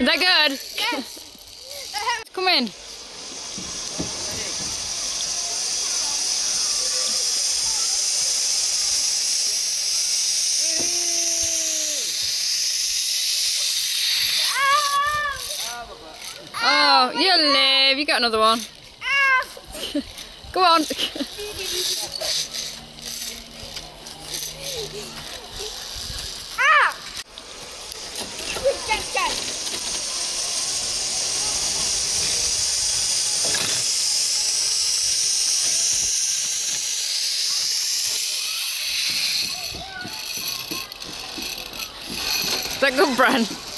Is that good? Yes. Come in. Oh, you live. You got another one. Go on. Ah! Yes, yes. Is that good, Bran?